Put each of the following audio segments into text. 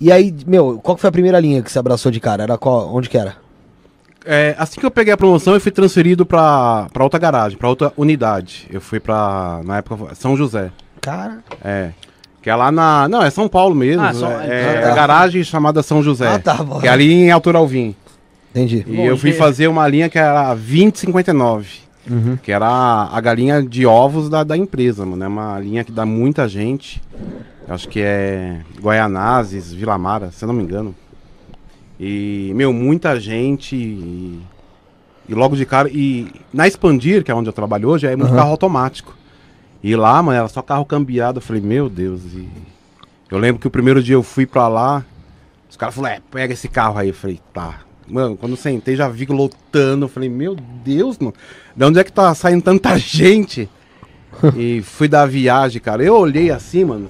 E aí, meu, qual que foi a primeira linha que você abraçou de cara? Era qual, onde que era? É, assim que eu peguei a promoção, eu fui transferido pra, pra outra garagem, pra outra unidade. Eu fui pra, na época, São José. Cara. É. Que é lá na. Não, é São Paulo mesmo. Ah, só- é, ah, tá. é garagem chamada São José. Ah, tá bom. Que é ali em Altura Alvim. Entendi. E Bom, eu fui que- fazer uma linha que era 2059. Uhum. Que era a, a galinha de ovos da, da empresa, mano. É uma linha que dá muita gente. Acho que é Guaianazes, Vila Mara, se eu não me engano. E, meu, muita gente. E, e logo de cara. E na Expandir, que é onde eu trabalho hoje, é muito Aham. carro automático. E lá, mano, era só carro cambiado. Eu falei, meu Deus. E eu lembro que o primeiro dia eu fui pra lá. Os caras falaram, é, pega esse carro aí. Eu falei, tá. Mano, quando eu sentei, já vi lotando. Eu falei, meu Deus, mano. De onde é que tá saindo tanta gente? e fui dar a viagem, cara. Eu olhei assim, mano,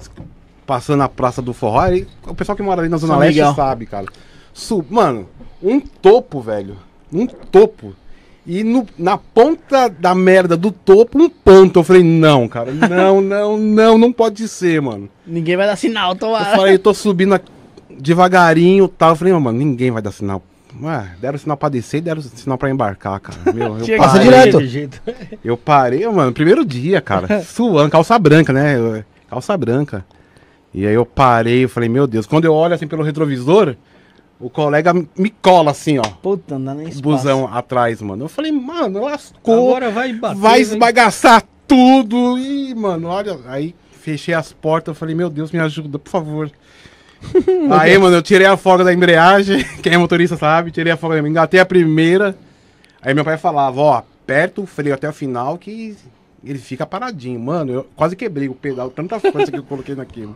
passando a Praça do Forró. Aí, o pessoal que mora ali na Zona São Leste Miguel. sabe, cara. Su- mano, um topo, velho. Um topo. E no- na ponta da merda do topo, um ponto. Eu falei, não, cara. Não, não, não, não pode ser, mano. Ninguém vai dar sinal, Eu tomara. falei, tô subindo devagarinho e tal. Eu falei, mano, ninguém vai dar sinal. Ué, deram sinal pra descer e deram sinal pra embarcar, cara. Meu, eu Passa parei, direto. eu parei, mano, primeiro dia, cara. Suando, calça branca, né? Calça branca. E aí eu parei, eu falei, meu Deus. Quando eu olho assim pelo retrovisor, o colega me cola assim, ó. Puta, não dá nem espaço. busão atrás, mano. Eu falei, mano, lascou. Agora vai bater. vai esbagaçar tudo. E, mano, olha. Aí fechei as portas, eu falei, meu Deus, me ajuda, por favor. aí, mano, eu tirei a folga da embreagem. Quem é motorista sabe, tirei a folga da engatei a primeira. Aí meu pai falava, ó, aperta o freio até o final que ele fica paradinho. Mano, eu quase quebrei o pedal, tanta força que eu coloquei naquilo.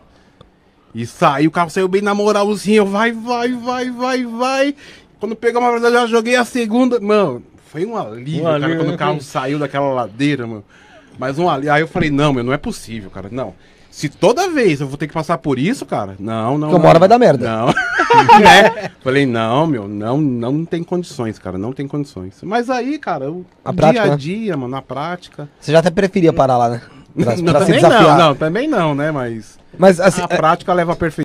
E saiu, o carro saiu bem na moralzinha, eu, vai, vai, vai, vai, vai. Quando pegou uma verdade, eu já joguei a segunda. Mano, foi um alívio, Um cara, alívio, quando o carro saiu daquela ladeira, mano. Mas um alívio. Aí eu falei, não, meu, não é possível, cara. Não. Se toda vez eu vou ter que passar por isso, cara, não, não. Porque uma não, hora vai dar merda. Não. né? Falei, não, meu, não, não tem condições, cara, não tem condições. Mas aí, cara, o A dia prática, a né? dia, mano, na prática. Você já até preferia parar lá, né? Pra, Não, pra também não, não, também não, né? Mas Mas assim, a prática leva a perfeição.